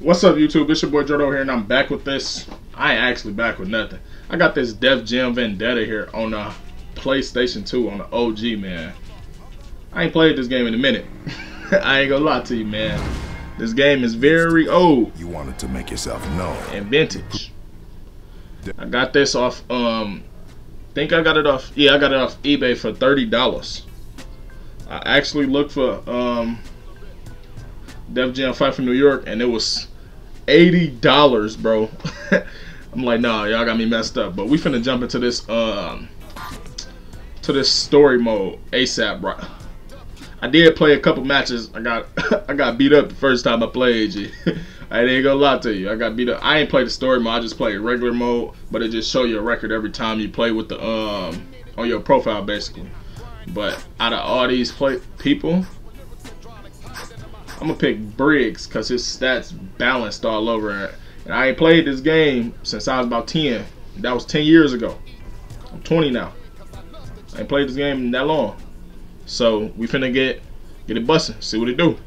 What's up, YouTube? It's your boy Jordo here, and I'm back with this. I ain't actually back with nothing. I got this Def Jam Vendetta here on the PlayStation 2 on the OG, man. I ain't played this game in a minute. I ain't gonna lie to you, man. This game is very old. You wanted to make yourself known. And vintage. I got this off, um, think I got it off, yeah, I got it off eBay for $30. I actually looked for, um, Def Jam Fight for New York, and it was eighty dollars, bro. I'm like, nah, y'all got me messed up. But we finna jump into this um to this story mode ASAP, bro. I did play a couple matches. I got I got beat up the first time I played. G. I ain't gonna lie to you. I got beat up. I ain't played the story mode. I just played regular mode, but it just show you a record every time you play with the um on your profile basically. But out of all these play people, I'm gonna pick Briggs because his stats balanced all over. And I ain't played this game since I was about 10. That was 10 years ago. I'm 20 now. I ain't played this game that long. So we finna get get it busting. See what it do.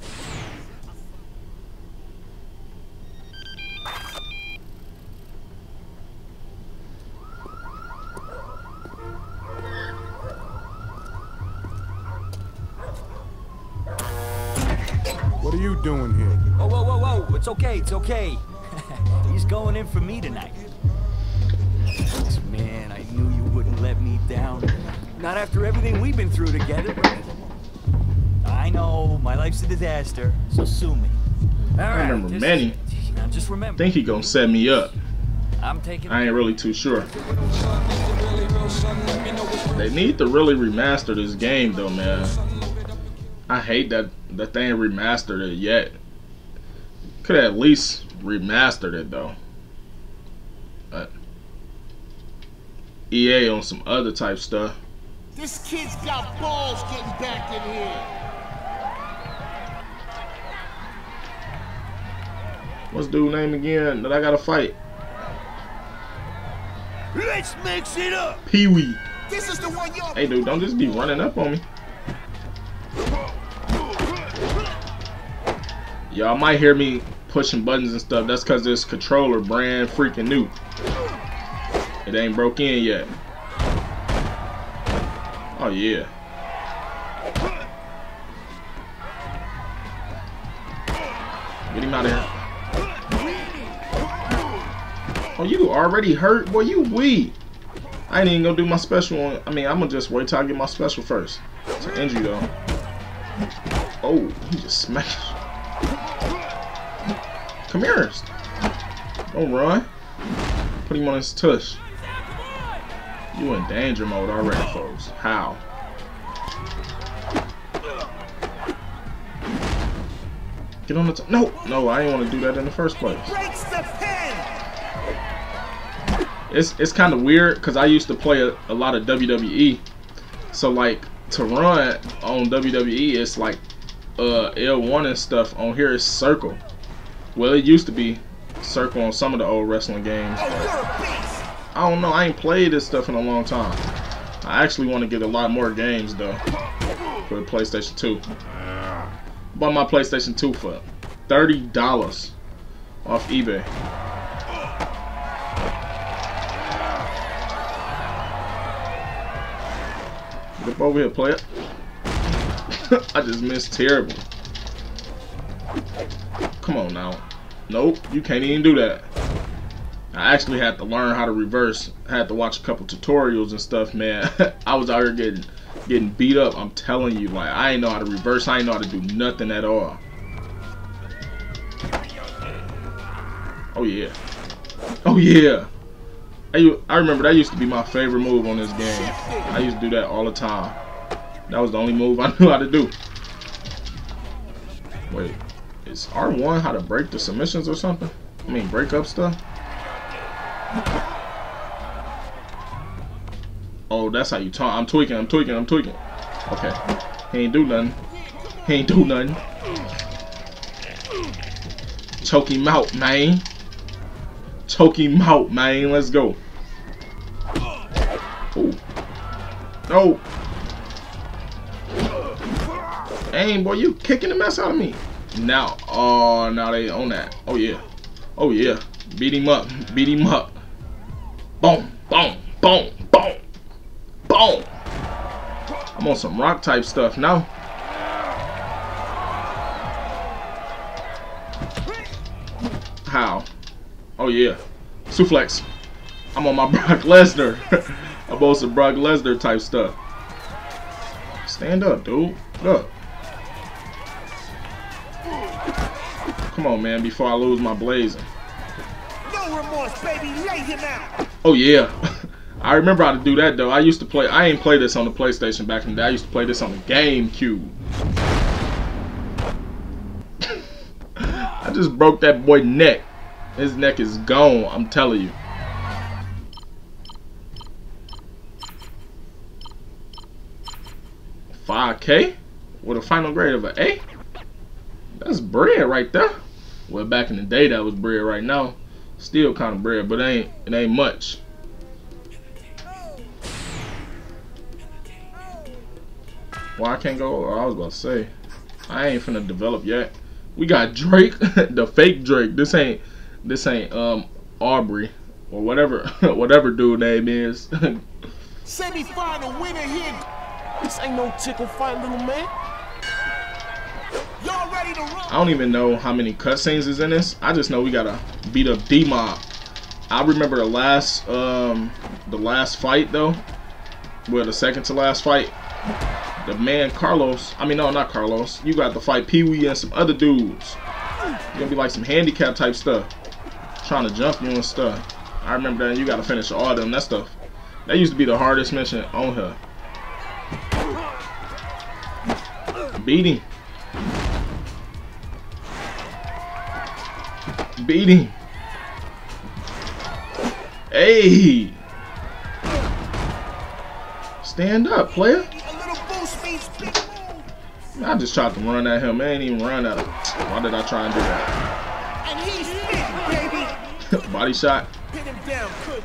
What are you doing here? Whoa, whoa, whoa, whoa. It's okay, it's okay. He's going in for me tonight. Man, I knew you wouldn't let me down. Not after everything we've been through together, right? I know, my life's a disaster, so sue me. All I right, remember just, Manny. Now just I remember, think he gonna set me up. I'm taking. I ain't really too sure. They need to really remaster this game though, man. I hate that that they ain't remastered it yet. Could at least remastered it though. But EA on some other type stuff. This kid's got balls getting back in here. What's dude name again that I gotta fight? Let's mix it up. Pee Wee. This is the one y'all. Hey dude, don't just be running up on me. Y'all might hear me pushing buttons and stuff. That's cause this controller brand freaking new. It ain't broke in yet. Oh yeah. Get him out of here. Oh, you already hurt? Boy, you weak. I ain't even gonna do my special on. I mean, I'm gonna just wait till I get my special first. To injure though. Oh, he just smashed. Come here. Don't run. Put him on his tush. You in danger mode already, folks. How? Get on the top. No, no, I didn't want to do that in the first place. Breaks the pen. it's it's kind of weird because I used to play a, a lot of WWE. So like to run on WWE, it's like uh, L1 and stuff. On here is circle. Well, it used to be circle on some of the old wrestling games. But you're a beast. I don't know. I ain't played this stuff in a long time. I actually want to get a lot more games though for the PlayStation 2. Ah. Bought my PlayStation 2 for thirty dollars off eBay. Get up over here, player. I just missed terrible. Come on now. Nope, you can't even do that. I actually had to learn how to reverse. I had to watch a couple tutorials and stuff, man. I was out here getting getting beat up. I'm telling you, like I ain't know how to reverse. I ain't know how to do nothing at all. Oh yeah. Oh yeah. I, I remember that used to be my favorite move on this game. I used to do that all the time. That was the only move I knew how to do. Wait, is R1 how to break the submissions or something? I mean, break up stuff? Oh, that's how you talk. I'm tweaking, I'm tweaking, I'm tweaking. Okay. He ain't do nothing. He ain't do nothing. Choke him out, man. Choke him out, man. Let's go. Ooh. No. Aim, boy, you kicking the mess out of me. Now, oh, now they own that. Oh, yeah. Oh, yeah. Beat him up. Beat him up. Boom, boom, boom, boom, boom. I'm on some rock type stuff now. How? Oh, yeah. Suplex. I'm on my Brock Lesnar. I'm on some Brock Lesnar type stuff. Stand up, dude. Look. Come on, man, before I lose my blazing. No remorse, baby. Lay him out. Oh, yeah. I remember how to do that, though. I used to play... I ain't play this on the PlayStation back in the day. I used to play this on the GameCube. I just broke that boy neck. His neck is gone, I'm telling you. Five K with a final grade of an A. That's bread right there. Well, back in the day, that was bread. Right now, still kind of bread, but it ain't it ain't much. Well, I can't go. I was about to say, I ain't finna develop yet. We got Drake, the fake Drake. This ain't this ain't um Aubrey or whatever whatever dude name is. Semi-final winner here. This ain't no tickle fight, little man. I don't even know how many cutscenes is in this. I just know we gotta beat up D Mob. I remember the last um the last fight though. Well the second to last fight. The man Carlos, I mean no not Carlos, you got to fight Pee Wee and some other dudes. It's gonna be like some handicap type stuff. Trying to jump you and stuff. I remember that you gotta finish all them, that stuff. That used to be the hardest mission on her. Beat Beat him. Hey. Stand up, player. I just tried to run at him. I ain't even run at him. Why did I try and do that? Body shot.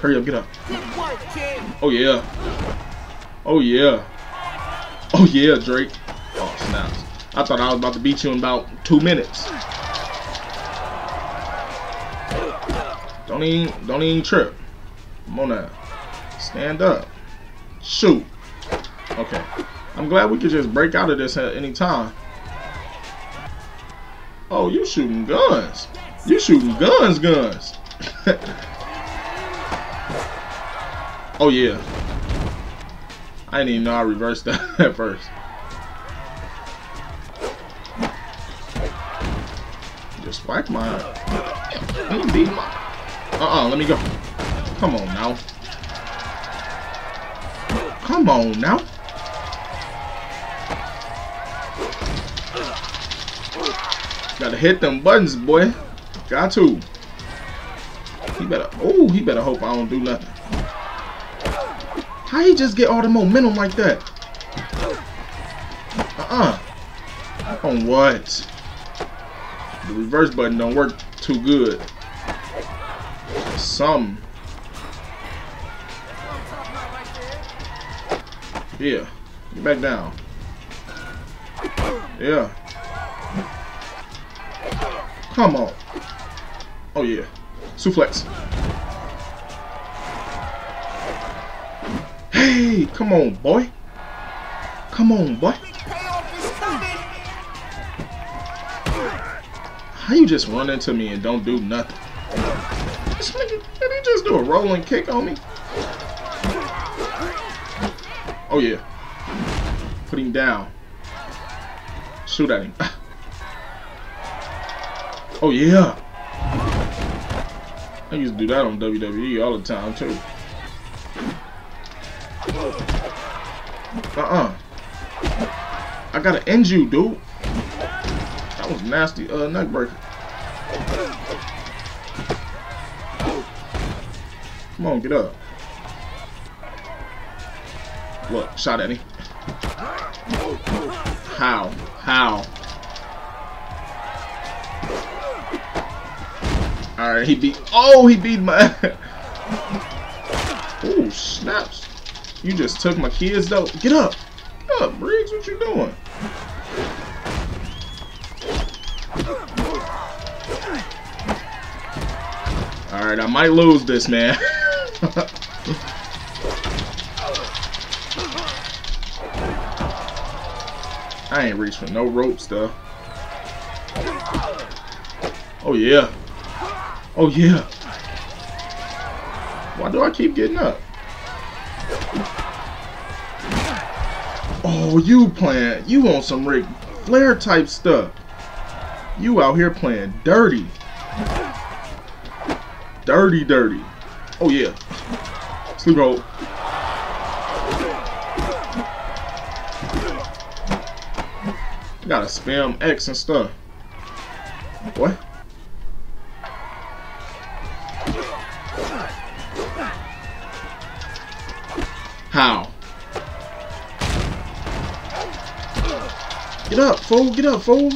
Hurry up, get up. Oh yeah. Oh yeah. Oh yeah, Drake. Oh snaps. I thought I was about to beat you in about two minutes. Don't even don't even trip. Come on now. Stand up. Shoot. Okay. I'm glad we could just break out of this at any time. Oh, you shooting guns. You shooting guns, guns. oh yeah. I didn't even know I reversed that at first. Just whack my. Beat my. Uh-uh, let me go. Come on now. Come on now. Gotta hit them buttons, boy. Got to. He better. Oh, he better hope I don't do nothing. How he just get all the momentum like that? Uh-uh. On what? The reverse button don't work too good. Some. Yeah. Get back down. Yeah. Come on. Oh yeah. Suplex. Hey, come on, boy. Come on, boy. How you just run into me and don't do nothing? Just do a rolling kick on me? Oh yeah. Put him down. Shoot at him. Oh yeah. I used to do that on WWE all the time too. Uh-uh. I gotta end you, dude. That was nasty, uh, neck breaker. Come on, get up. Look, shot at me. How? How? Alright, he beat. Oh, he beat my. oh, snaps. You just took my kids, though. Get up. Get up, Briggs. What you doing? Alright, I might lose this, man. I ain't reached for no rope stuff. Oh, yeah. Oh, yeah. Why do I keep getting up? Oh, you playing. You want some Ric Flair type stuff. You out here playing dirty. Dirty, dirty. Oh, yeah. Sleep roll. Gotta spam X and stuff. What? How? Get up, fool! Get up, fool!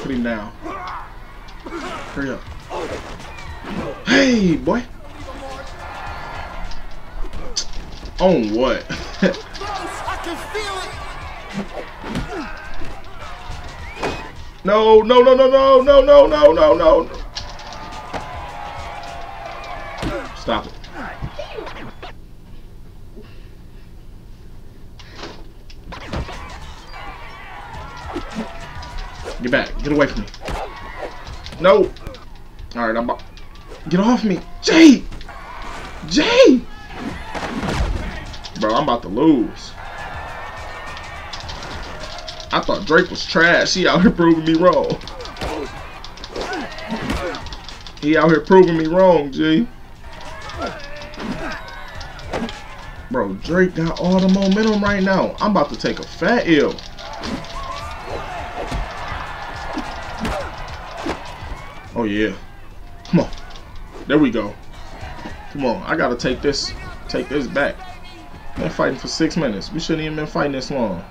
Put him down. Hurry up. Hey, boy! On what? No, no, no, no, no, no, no, no, no, no. Get back. Get away from me. No. Alright, I'm. Get off me. Jay! Jay! Bro, I'm about to lose. I thought Drake was trash. He out here proving me wrong. He out here proving me wrong, G. Bro, Drake got all the momentum right now. I'm about to take a fat L. Oh yeah. Come on. There we go. Come on. I gotta take this take this back. Been fighting for six minutes. We shouldn't even been fighting this long.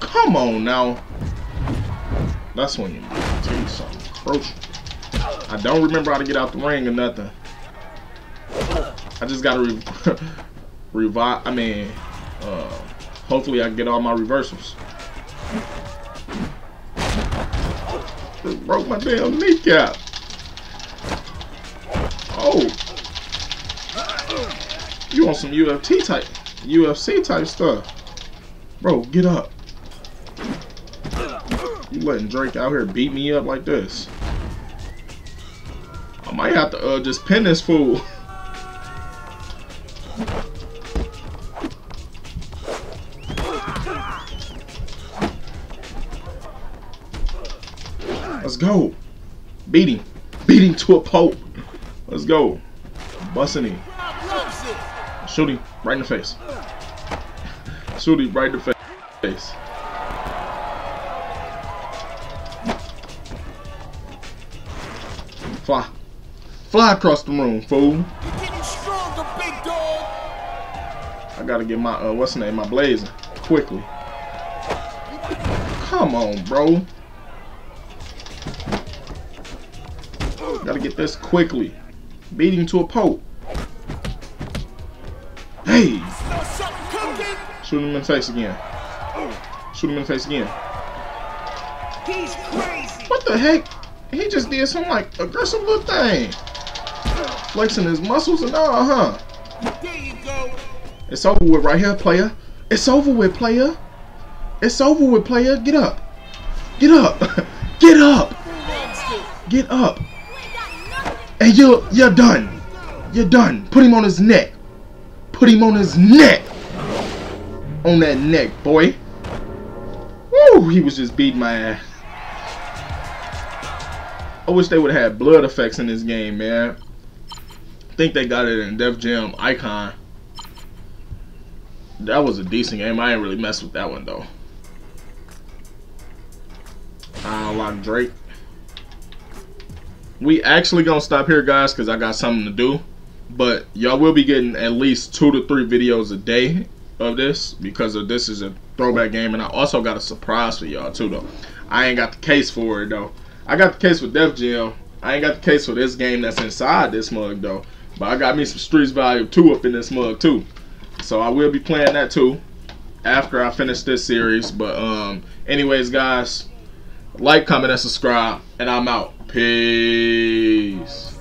Come on now. That's when you tell you something. Approach. I don't remember how to get out the ring or nothing. I just gotta re revive. I mean, uh, hopefully I can get all my reversals. Just broke my damn kneecap. Oh. You want some UFC type, UFC type stuff. Bro, get up. You letting Drake out here beat me up like this. I might have to uh, just pin this fool. Beat him. Beat him to a pulp. Let's go. Busting him. Shoot him right in the face. Shoot him right in the face. Fly. Fly across the room, fool. I gotta get my, uh, what's the name, my blazing. Quickly. Come on, bro. Gotta get this quickly. Beat him to a pulp. Hey! Smell something cooking? Shoot him in the face again. Shoot him in the face again. He's crazy! What the heck? He just did some like aggressive little thing. Flexing his muscles and all, huh? There you go! It's over with right here, player. It's over with, player. It's over with, player. Get up. Get up. Get up. Who loves this? Get up. And you're you're done. You're done. Put him on his neck. Put him on his neck. On that neck, boy. Woo! He was just beating my ass. I wish they would have had blood effects in this game, man. I think they got it in Def Jam Icon. That was a decent game. I ain't really mess with that one though. I unlock Drake. We actually gonna stop here, guys, because I got something to do. But y'all will be getting at least two to three videos a day of this because of this is a throwback game, and I also got a surprise for y'all too though. I ain't got the case for it though. I got the case for Def Jam. I ain't got the case for this game that's inside this mug though. But I got me some Streets Value 2 up in this mug too. So I will be playing that too after I finish this series. But um anyways guys, like, comment, and subscribe, and I'm out. Peace.